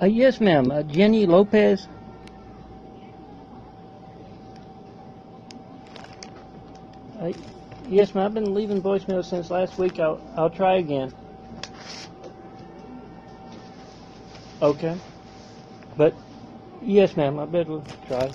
Uh, yes, ma'am. Uh, Jenny Lopez. Uh, yes, ma'am. I've been leaving voicemail since last week. I'll I'll try again. Okay. But yes, ma'am. I better try.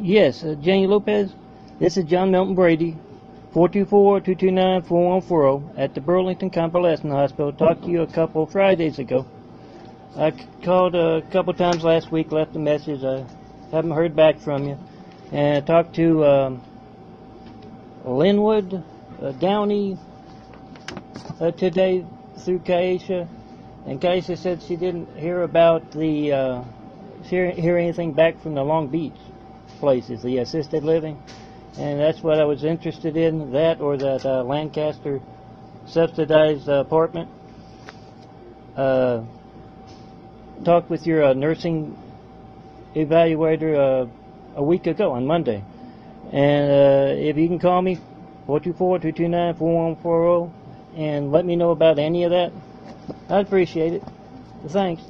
Yes, uh, Jenny Lopez. This is John Melton Brady, 424-229-4140 at the Burlington Convalescent Hospital. Talked to you a couple Fridays ago. I called a couple times last week, left a message. I haven't heard back from you. And I talked to um, Linwood, uh, Downey uh, today through Kaisha. And Kaisha said she didn't hear about the, uh, hear, hear anything back from the Long Beach places, the assisted living, and that's what I was interested in, that or that uh, Lancaster subsidized uh, apartment. Uh, talked with your uh, nursing evaluator uh, a week ago on Monday, and uh, if you can call me 424-229-4140 and let me know about any of that, I'd appreciate it. Thanks.